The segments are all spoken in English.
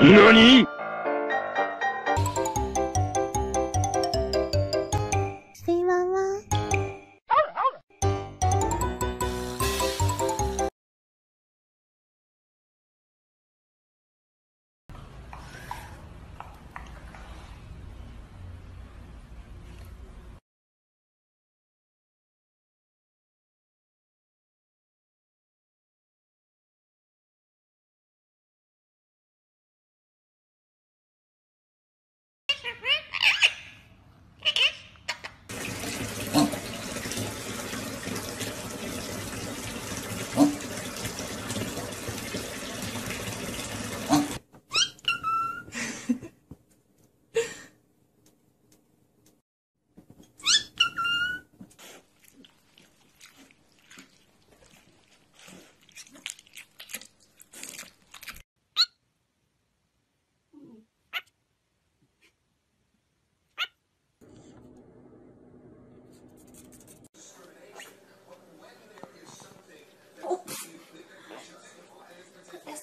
何？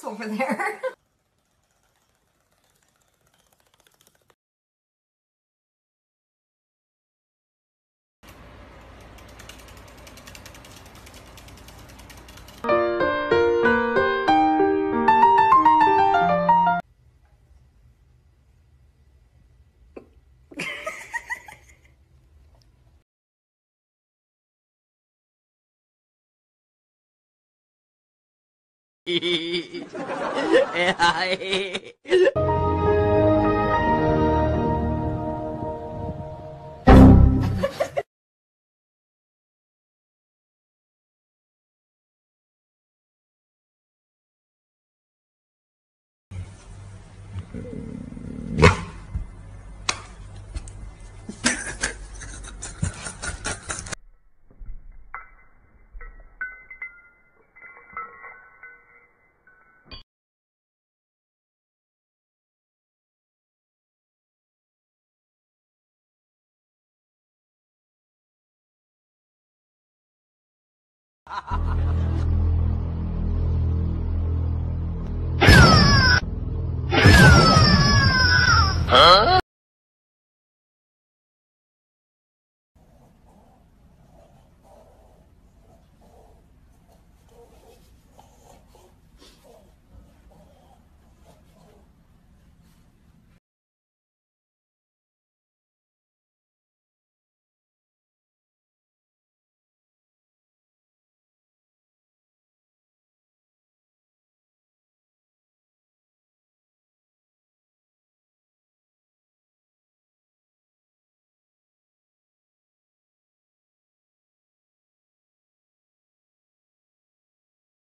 Over there. 嘿嘿嘿，哎嗨。Huh?